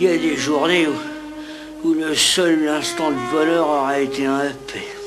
Il y a des journées où, le seul instant de bonheur aura été un EP.